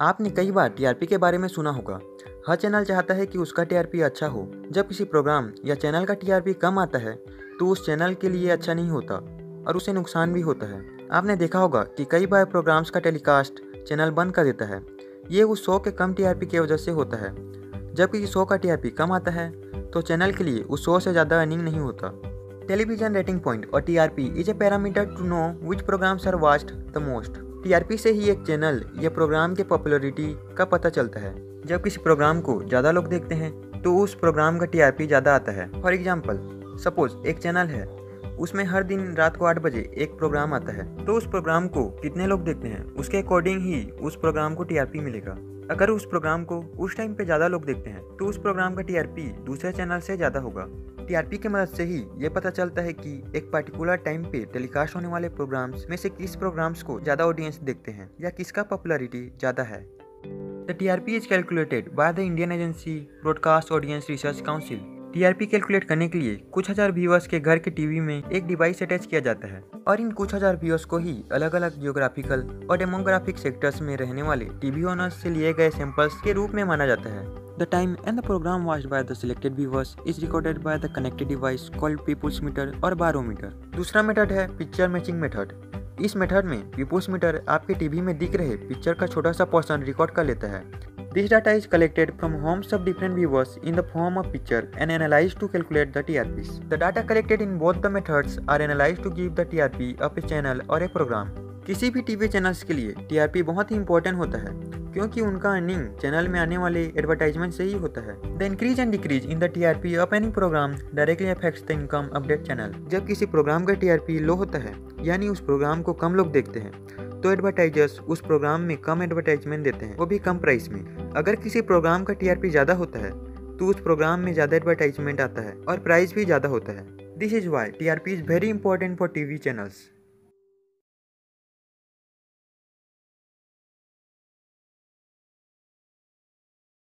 आपने कई बार टीआरपी के बारे में सुना होगा। हर चैनल चाहता है कि उसका टीआरपी अच्छा हो। जब किसी प्रोग्राम या चैनल का टीआरपी कम आता है तो उस चैनल के लिए अच्छा नहीं होता, और उसे नुकसान भी होता है। आपने देखा होगा कि कई बार प्रोग्राम्स का टेलीकास्ट चैनल बंद कर देता है। ये उस शो के कम टीआरपी की वजह से होता है। जब किसी शो का टीआरपी कम आता है तो चैनल के लिए उस शो से ज़्यादा अर्निंग नहीं होता। टेलीविज़न रेटिंग पॉइंट और TRP is a parameter to know which programmes are watched the most TRP से ही एक चैनल या प्रोग्राम के पॉपुलरिटी का पता चलता है। जब किसी प्रोग्राम को ज़्यादा लोग देखते हैं तो उस प्रोग्राम का टीआरपी ज़्यादा आता है। फॉर एग्ज़ाम्पल सपोज़ एक चैनल है, उसमें हर दिन रात को आठ बजे एक प्रोग्राम आता है। तो उस प्रोग्राम को कितने लोग देखते हैं, उसके अकॉर्डिंग ही उस प्रोग्राम को टीआरपी मिलेगा। अगर उस प्रोग्राम को उस टाइम पे ज़्यादा लोग देखते हैं तो उस प्रोग्राम का टीआरपी दूसरे चैनल से ज़्यादा होगा। टीआरपी की मदद से ही ये पता चलता है कि एक पर्टिकुलर टाइम पे टेलीकास्ट होने वाले प्रोग्राम्स में से किस प्रोग्राम्स को ज़्यादा ऑडियंस देखते हैं या किसका पॉपुलरिटी ज़्यादा है। The TRP is calculated by the Indian agency Broadcast Audience Research Council TRP calculate करने के लिए कुछ हज़ार व्यूअर्स के घर के टीवी में एक डिवाइस अटैच किया जाता है। और इन कुछ हज़ार व्यूअर्स को ही अलग अलग जियोग्राफिकल और डेमोग्राफिक सेक्टर्स में रहने वाले टीवी ओनर्स से लिए गए सैंपल्स के रूप में माना जाता है। The time and the program watched by the selected viewers is recorded by the connected device called people's meter और barometer. दूसरा मेथड है पिक्चर मैचिंग मेथड इस मेथड में पीपुल्स मीटर आपके टीवी में दिख रहे पिक्चर का छोटा सा पोर्शन रिकॉर्ड कर लेता है। This data is collected from homes of different viewers in the form of picture and analyzed to calculate the TRPs. The data collected in both the methods are analyzed to give the TRP of a channel or a program. किसी भी TV channels के लिए TRP बहुत ही important होता है क्योंकि उनका earning channel में आने वाले एडवर्टाइजमेंट से ही होता है the increase and decrease in the TRP of any programme directly affects the income update channel जब किसी प्रोग्राम का टीआरपी लो होता है यानी उस प्रोग्राम को कम लोग देखते हैं तो एडवर्टाइजर्स उस प्रोग्राम में कम एडवर्टाइजमेंट देते हैं, वो भी कम प्राइस में। अगर किसी प्रोग्राम का टीआरपी ज़्यादा होता है तो उस प्रोग्राम में ज़्यादा एडवर्टाइजमेंट आता है और प्राइस भी ज़्यादा होता है। This is why T R P is very important for TV channels